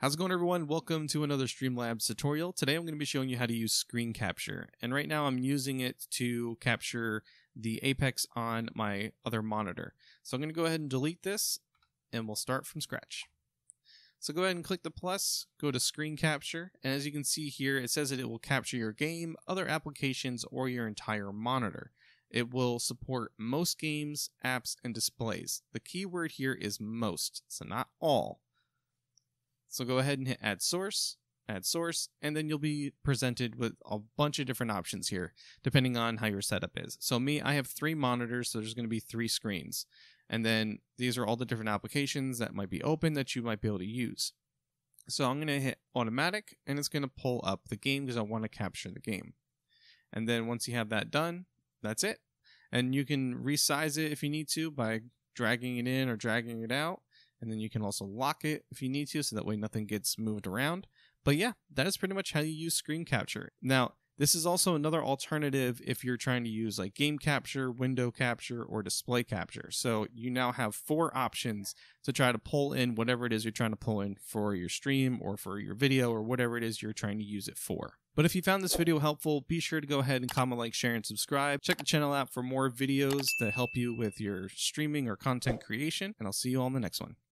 How's it going everyone? Welcome to another Streamlabs tutorial. Today I'm going to be showing you how to use screen capture. And right now I'm using it to capture the Apex on my other monitor. So I'm going to go ahead and delete this and we'll start from scratch. So go ahead and click the plus, go to screen capture, and as you can see here it says that it will capture your game, other applications, or your entire monitor. It will support most games, apps, and displays. The key word here is most, so not all. So go ahead and hit add source, add source, and then you'll be presented with a bunch of different options here, depending on how your setup is. So me, I have three monitors, so there's going to be three screens. And then these are all the different applications that might be open that you might be able to use. So I'm going to hit automatic, and it's going to pull up the game because I want to capture the game. And then once you have that done, that's it. And you can resize it if you need to by dragging it in or dragging it out and then you can also lock it if you need to so that way nothing gets moved around. But yeah, that is pretty much how you use screen capture. Now, this is also another alternative if you're trying to use like game capture, window capture, or display capture. So you now have four options to try to pull in whatever it is you're trying to pull in for your stream or for your video or whatever it is you're trying to use it for. But if you found this video helpful, be sure to go ahead and comment, like, share, and subscribe. Check the channel out for more videos that help you with your streaming or content creation, and I'll see you all in the next one.